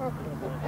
Run,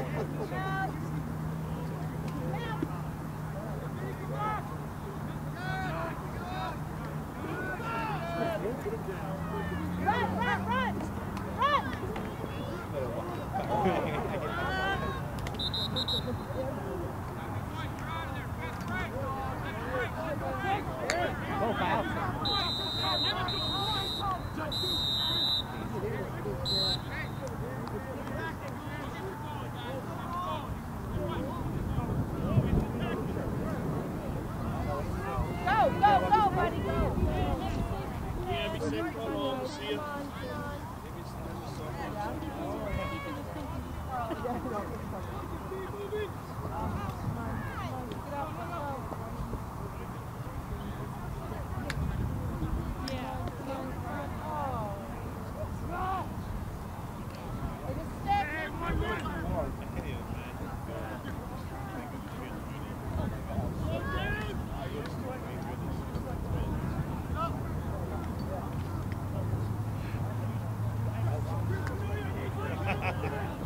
Get him, get him!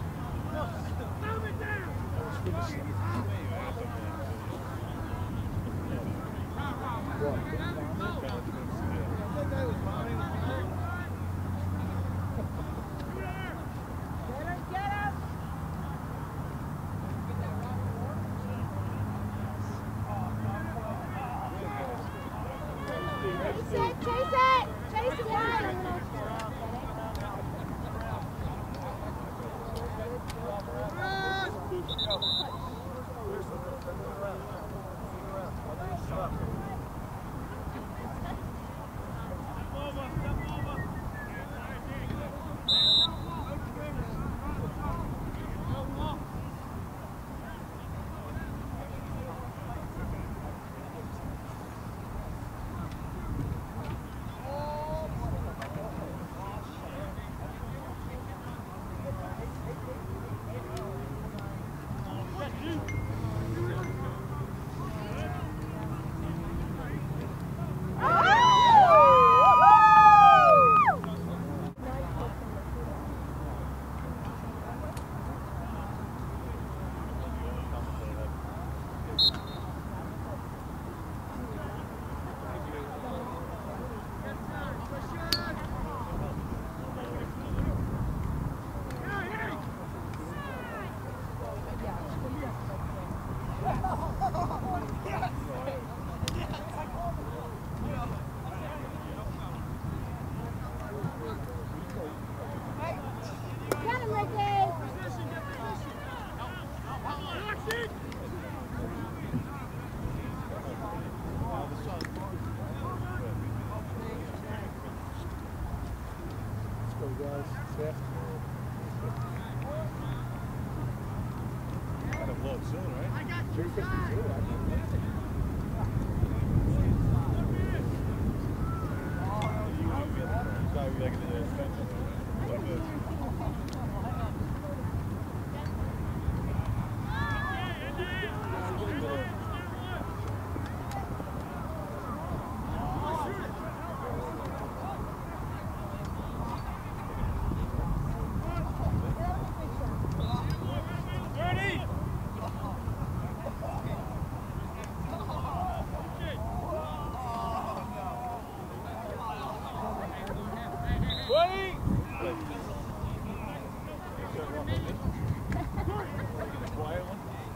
Chase it, chase it! Chase it wide! Get him, Ricky! Let's go, guys. Yeah. Gotta blow it soon, right? 352. I think. Quiet one.